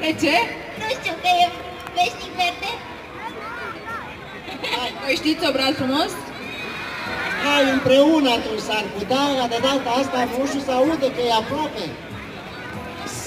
De ce? Nu știu, că e veșnic verde. Voi știți obraz frumos? Hai împreună atunci s-ar putea, dar de data asta nu știu să aude că e aproape. Și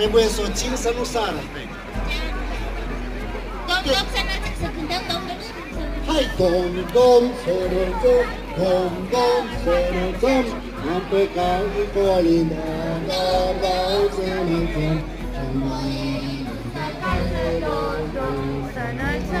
trebuie soțin să nu sară. Să cântăm domnului? Hai! Domn, domn, fără domn, domn, domn, fără am plecat cu colina, să ne înțăm. Să să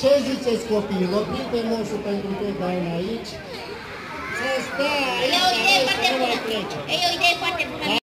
Ce ziceți copiii? Oprim pe moșul pentru totdeauna aici? Să stea E o aici, idee să foarte nu mai bună. plece. E o idee foarte bună.